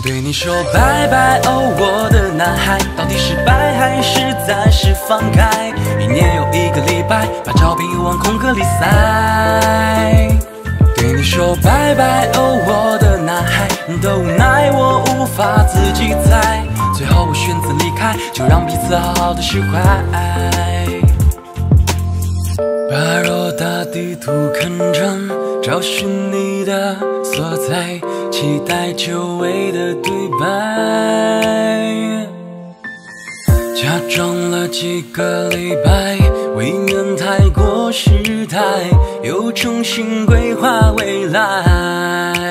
对你说拜拜哦，我的男孩，到底是拜还是暂时放开？一年又一个礼拜，把照片又往空格里塞。对你说拜拜哦，我的男孩，都无奈我无法自己猜，最后我选择离开，就让彼此好好的释怀。把偌大地图看真，找寻你的所在。期待久违的对白，假装了几个礼拜，未免太过失态，又重新规划未来。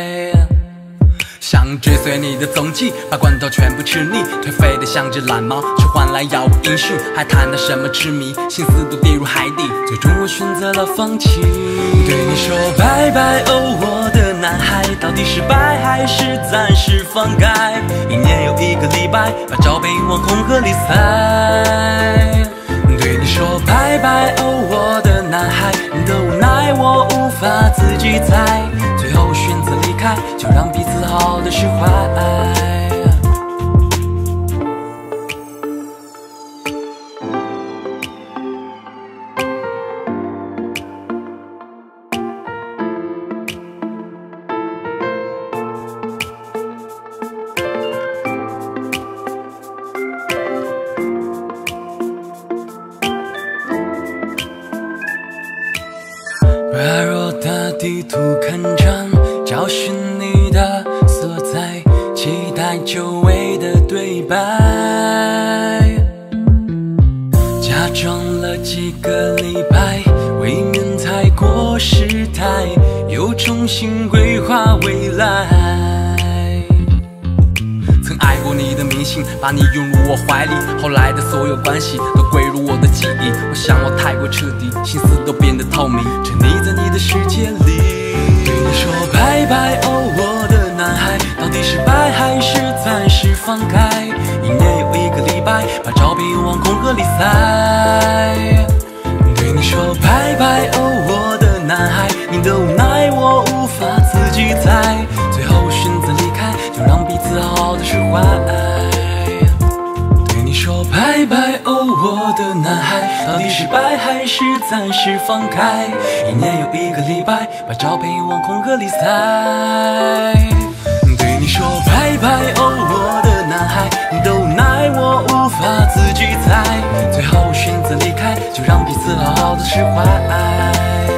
想追随你的踪迹，把罐头全部吃腻，颓废的像只懒猫，却换来杳无音讯，还谈得什么痴迷，心思都跌入海底，最终我选择了放弃。对你说拜拜哦，我的男孩，到底是拜还是暂时放开？一年又一个礼拜，把照片往空盒里塞。对你说拜拜哦，我的男孩，你的无奈我无法自己猜，开，就让彼此好好的释怀。把偌大地图看真，找寻你的所在，期待久违的对白。假装了几个礼拜，未免太过失态，又重新规划未来。曾爱过你的明星，把你拥入我怀里，后来的所有关系都归入我的记忆。我想我太过彻底，心思都变得透明，沉溺在你的世界里。我拜拜哦，我的男孩，到底是掰还是暂时放开？一年又一个礼拜，把照片往空盒里塞。对你说拜拜哦，我的男孩，你的无奈我无法自己猜，最后我选择离开，就让彼此好好的释怀。拜还是暂时放开？一年又一个礼拜，把照片往空盒里塞。对你说拜拜哦，我的男孩，你的无奈我无法自己猜，最后我选择离开，就让彼此好好的释怀。